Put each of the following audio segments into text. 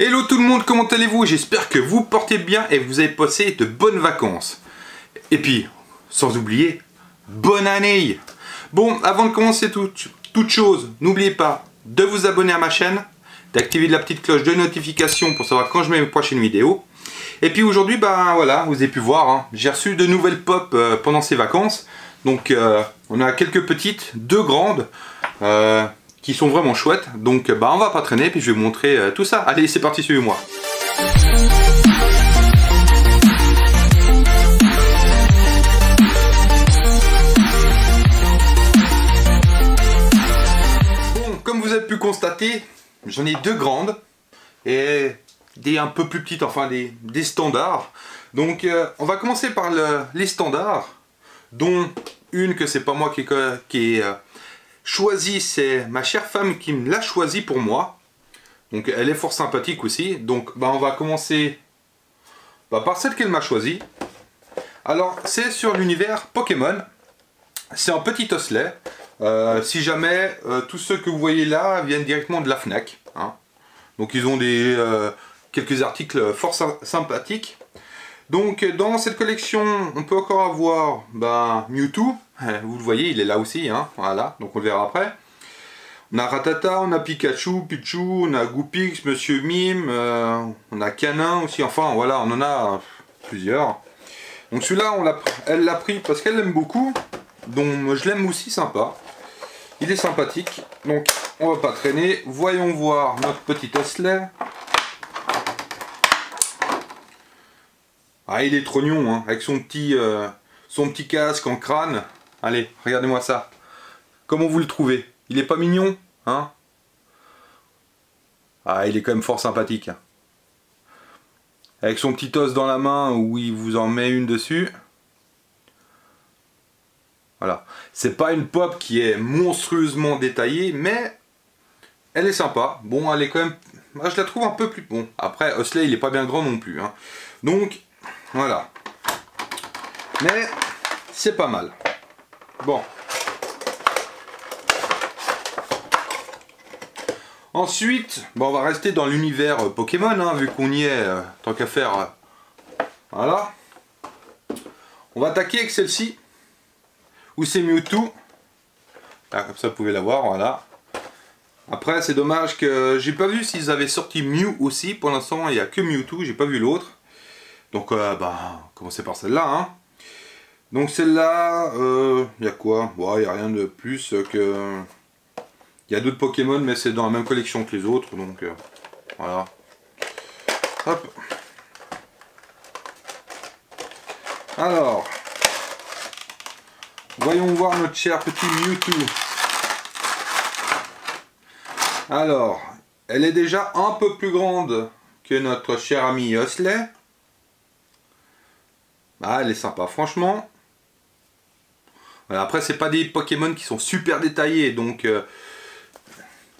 Hello tout le monde, comment allez-vous? J'espère que vous portez bien et que vous avez passé de bonnes vacances. Et puis, sans oublier, bonne année Bon, avant de commencer toute, toute chose, n'oubliez pas de vous abonner à ma chaîne, d'activer la petite cloche de notification pour savoir quand je mets mes prochaines vidéos. Et puis aujourd'hui, ben voilà, vous avez pu voir, hein, j'ai reçu de nouvelles pop euh, pendant ces vacances. Donc euh, on a quelques petites, deux grandes. Euh, qui sont vraiment chouettes. Donc bah on va pas traîner, puis je vais vous montrer euh, tout ça. Allez, c'est parti, suivez-moi. Bon, comme vous avez pu constater, j'en ai deux grandes et des un peu plus petites, enfin des, standards. Donc euh, on va commencer par le, les standards, dont une que c'est pas moi qui, qui est... Euh, choisi, c'est ma chère femme qui me l'a choisi pour moi. Donc elle est fort sympathique aussi. Donc bah, on va commencer bah, par celle qu'elle m'a choisi. Alors c'est sur l'univers Pokémon. C'est un petit osselet. Euh, si jamais euh, tous ceux que vous voyez là viennent directement de la FNAC. Hein. Donc ils ont des euh, quelques articles fort sympathiques. Donc dans cette collection, on peut encore avoir bah, Mewtwo, vous le voyez, il est là aussi, hein, voilà, donc on le verra après. On a Ratata, on a Pikachu, Pichu, on a Goopix, Monsieur Mime, euh, on a Canin aussi, enfin voilà, on en a plusieurs. Donc celui-là, elle l'a pris parce qu'elle l'aime beaucoup, donc je l'aime aussi sympa. Il est sympathique, donc on va pas traîner. Voyons voir notre petit Osler. Ah, il est trognon, hein, avec son petit, euh, son petit casque en crâne. Allez, regardez-moi ça. Comment vous le trouvez? Il est pas mignon Hein? Ah, il est quand même fort sympathique. Hein. Avec son petit os dans la main où il vous en met une dessus. Voilà. C'est pas une pop qui est monstrueusement détaillée, mais elle est sympa. Bon, elle est quand même... Je la trouve un peu plus... Bon, après, Osley, il est pas bien grand non plus. Hein. Donc, voilà. Mais, c'est pas mal. Bon. Ensuite, bon, on va rester dans l'univers euh, Pokémon, hein, vu qu'on y est, euh, tant qu'à faire. Euh, voilà. On va attaquer avec celle-ci. Où c'est Mewtwo. Ah, comme ça, vous pouvez la voir, voilà. Après, c'est dommage que j'ai pas vu s'ils avaient sorti Mew aussi. Pour l'instant, il n'y a que Mewtwo, j'ai pas vu l'autre. Donc, bah, commencer par celle-là, hein. Donc celle-là, il euh, y a quoi? Il n'y a rien de plus que... Il y a d'autres Pokémon, mais c'est dans la même collection que les autres, donc euh, voilà. Hop. Alors, voyons voir notre cher petit Mewtwo. Alors, elle est déjà un peu plus grande que notre cher ami Yosley. Ah, elle est sympa, franchement. Après, c'est pas des Pokémon qui sont super détaillés, donc... Euh...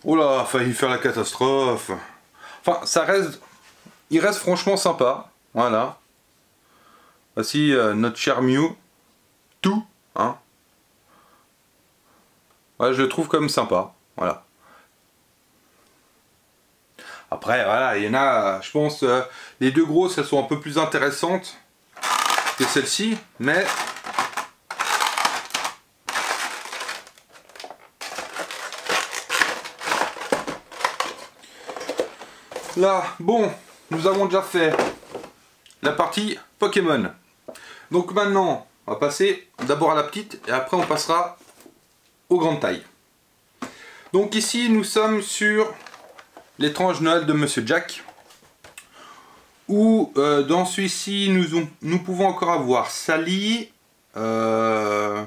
Oh là, failli faire la catastrophe. Enfin, ça reste... Il reste franchement sympa. Voilà. Voici euh, notre cher Mew. Tout, hein. Je le trouve comme sympa. Voilà. Après, voilà, il y en a, je pense, euh, les deux grosses, elles sont un peu plus intéressantes celle-ci, mais Là, bon, nous avons déjà fait la partie Pokémon. Donc maintenant, on va passer d'abord à la petite et après on passera aux grandes tailles. Donc ici, nous sommes sur l'étrange Noël de Monsieur Jack. Où euh, dans celui-ci, nous, pouvons encore avoir Sally, euh,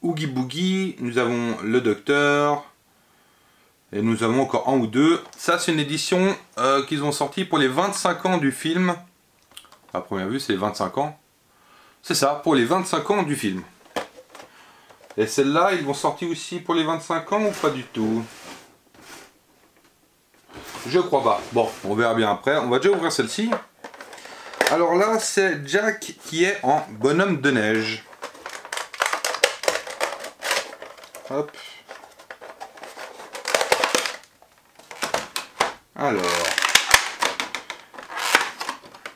Oogie Boogie, nous avons le Docteur, et nous avons encore un ou deux. Ça, c'est une édition euh, qu'ils ont sorti pour les 25 ans du film. À première vue, c'est les 25 ans. C'est ça, pour les 25 ans du film. Et celle-là, ils vont sortir aussi pour les 25 ans ou pas du tout? Je crois pas. Bon, on verra bien après. On va déjà ouvrir celle-ci. Alors là, c'est Jack qui est en bonhomme de neige. Hop. Alors.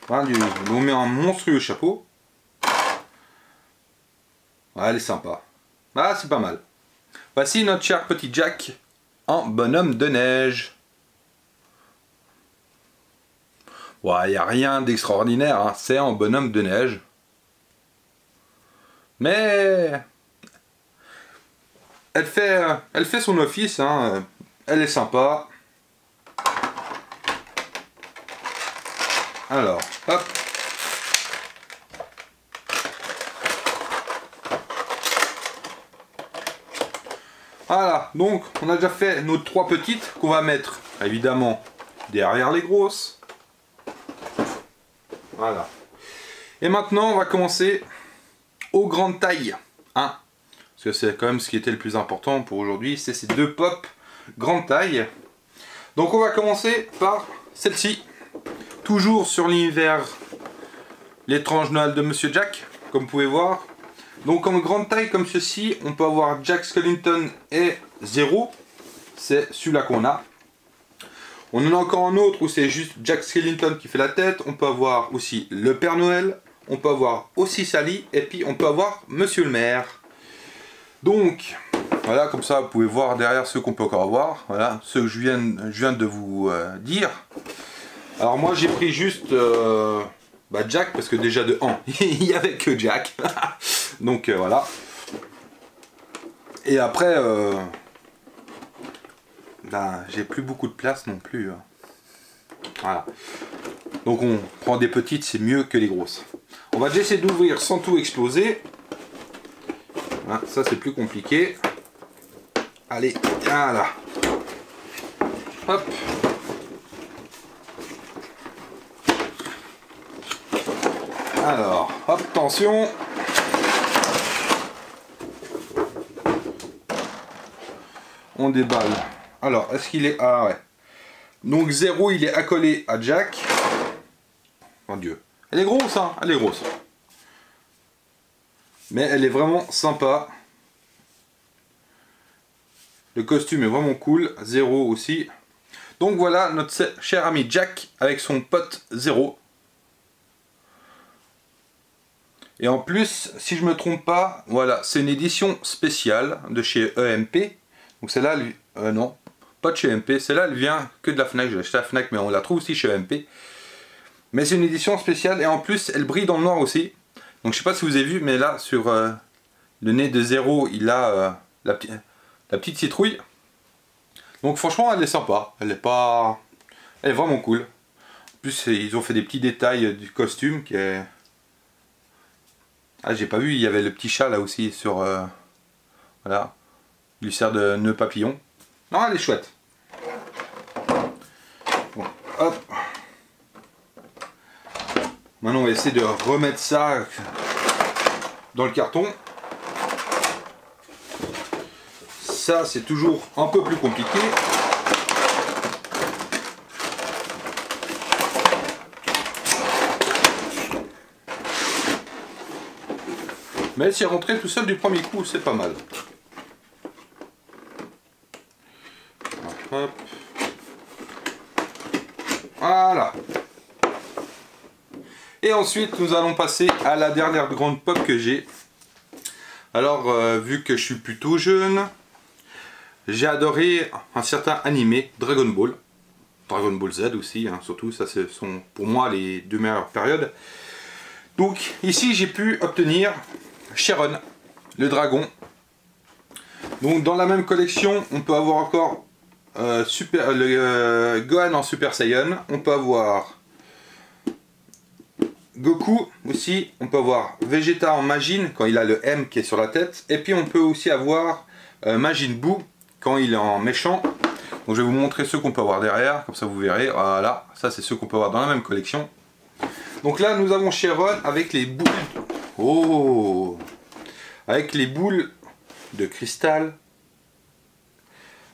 Voilà, on met un monstrueux chapeau. Ouais, elle est sympa. Ah, c'est pas mal. Voici notre cher petit Jack en bonhomme de neige. Il n'y a rien d'extraordinaire, hein. c'est en bonhomme de neige. Mais elle fait, elle fait son office, hein. elle est sympa. Alors, hop. Voilà, donc on a déjà fait nos trois petites qu'on va mettre évidemment derrière les grosses. Voilà. Et maintenant on va commencer aux grandes tailles. Hein Parce que c'est quand même ce qui était le plus important pour aujourd'hui, c'est ces deux pop grande taille. Donc on va commencer par celle-ci. Toujours sur l'univers l'étrange Noël de Monsieur Jack, comme vous pouvez voir. Donc en grande taille comme ceci, on peut avoir Jack Skellington et 0. C'est celui-là qu'on a. On en a encore un autre où c'est juste Jack Skellington qui fait la tête. On peut avoir aussi le Père Noël. On peut avoir aussi Sally. Et puis on peut avoir Monsieur le maire. Donc, voilà, comme ça vous pouvez voir derrière ceux qu'on peut encore avoir. Voilà, ceux que je viens, je viens de vous euh, dire. Alors moi j'ai pris juste euh, bah, Jack parce que déjà de 1, il n'y avait que Jack. Donc euh, voilà. Et après, j'ai plus beaucoup de place non plus. Hein. Voilà. Donc on prend des petites, c'est mieux que les grosses. On va essayer d'ouvrir sans tout exploser. ça c'est plus compliqué. Allez, voilà. Hop. Alors, hop, attention. On déballe. Alors, est-ce qu'il est... Ah ouais. Donc 0, il est accolé à Jack. Mon Dieu. Elle est grosse, hein Elle est grosse. Mais elle est vraiment sympa. Le costume est vraiment cool. 0 aussi. Donc voilà notre cher ami Jack avec son pote 0. Et en plus, si je me trompe pas, voilà, c'est une édition spéciale de chez EMP. Donc celle-là, euh, non, pas de chez EMP. Celle-là, elle vient que de la FNAC. J'ai acheté la FNAC, mais on la trouve aussi chez EMP. Mais c'est une édition spéciale et en plus, elle brille dans le noir aussi. Donc je sais pas si vous avez vu, mais là, sur euh, le nez de zéro, il a euh, la, petite citrouille. Donc franchement, elle est sympa. Elle est pas... Elle est vraiment cool. En plus, ils ont fait des petits détails du costume qui est ah, j'ai pas vu, il y avait le petit chat là aussi sur... Euh, voilà. Il sert de nœud papillon. Non, elle est chouette. Bon, hop. Maintenant, on va essayer de remettre ça dans le carton. Ça, c'est toujours un peu plus compliqué. Mais c'est rentré tout seul du premier coup, c'est pas mal. Voilà. Et ensuite, nous allons passer à la dernière grande pop que j'ai. Alors, euh, vu que je suis plutôt jeune, j'ai adoré un certain animé, Dragon Ball. Dragon Ball Z aussi, hein, surtout, ça ce sont pour moi les deux meilleures périodes. Donc ici j'ai pu obtenir Sharon, le dragon. Donc dans la même collection, on peut avoir encore euh, le euh, Gohan en Super Saiyan. On peut avoir Goku aussi. On peut avoir Vegeta en Majin quand il a le M qui est sur la tête. Et puis on peut aussi avoir euh, Majin Buu quand il est en méchant. Donc je vais vous montrer ceux qu'on peut avoir derrière, comme ça vous verrez. Voilà, ça c'est ceux qu'on peut avoir dans la même collection. Donc là nous avons Sharon avec les boules Oh Avec les boules de cristal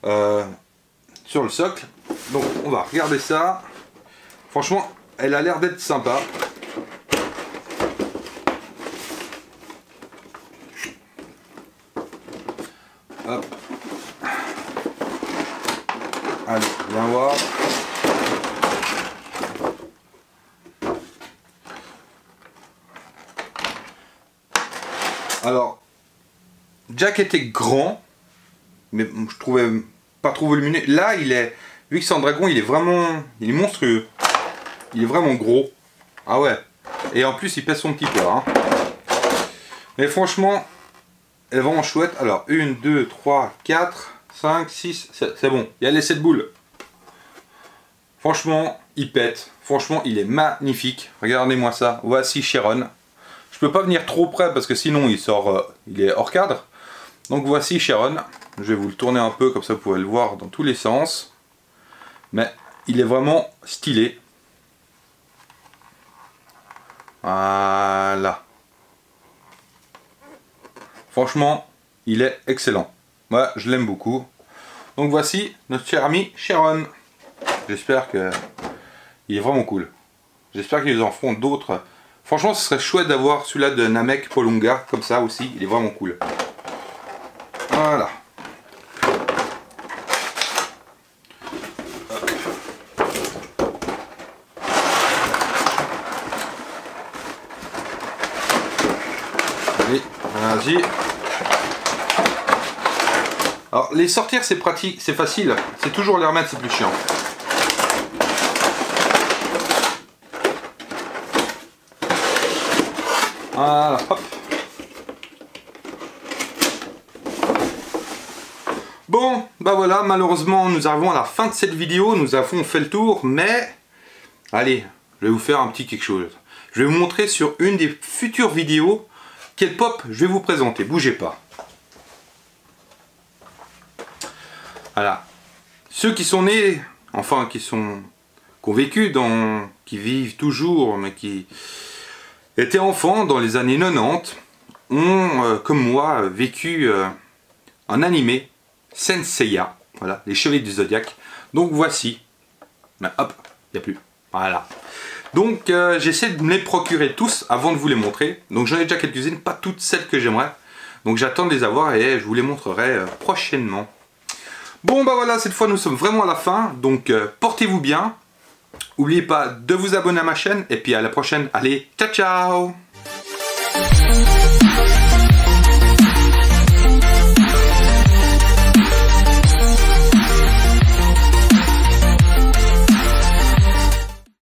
euh, sur le socle. Donc on va regarder ça. Franchement, elle a l'air d'être sympa. Alors, Jack était grand, mais je trouvais pas trop volumineux. Là, il est, vu que c'est un dragon, il est vraiment, il est monstrueux. Il est vraiment gros. Ah ouais. Et en plus, il pèse son petit poids. Hein. Mais franchement, elle est vraiment chouette. Alors, 1, 2, 3, 4, 5, 6, c'est bon. Il y a les 7 boules. Franchement, il pète. Franchement, il est magnifique. Regardez-moi ça. Voici Sharon. Je peux pas venir trop près parce que sinon il sort, euh, il est hors cadre. Donc voici Sharon. Je vais vous le tourner un peu comme ça vous pouvez le voir dans tous les sens. Mais il est vraiment stylé. Voilà. Franchement, il est excellent. Moi, je l'aime beaucoup. Donc voici notre cher ami Sharon. J'espère que il est vraiment cool. J'espère qu'ils en feront d'autres. Franchement, ce serait chouette d'avoir celui-là de Namek Polunga, comme ça aussi. Il est vraiment cool. Voilà. Allez, vas-y. Alors, les sortir, c'est pratique, c'est facile. C'est toujours les remettre, c'est plus chiant. Voilà, hop. Bon, bah voilà, malheureusement, nous arrivons à la fin de cette vidéo. Nous avons fait le tour, mais... Allez, je vais vous faire un petit quelque chose. Je vais vous montrer sur une des futures vidéos quel pop je vais vous présenter. Bougez pas. Voilà. Ceux qui sont nés, enfin qui sont qui ont vécu dans, qui vivent toujours, mais qui étaient enfants dans les années 90, ont, euh, comme moi, vécu euh, un animé, Senseiya, voilà, les chevaliers du zodiaque. Donc voici, hop, il n'y a plus, voilà. Donc euh, j'essaie de me les procurer tous avant de vous les montrer. Donc j'en ai déjà quelques-unes, pas toutes celles que j'aimerais. Donc j'attends de les avoir et je vous les montrerai prochainement. Bon bah voilà, cette fois nous sommes vraiment à la fin, donc portez-vous bien. N'oubliez pas de vous abonner à ma chaîne et puis à la prochaine. Allez, ciao ciao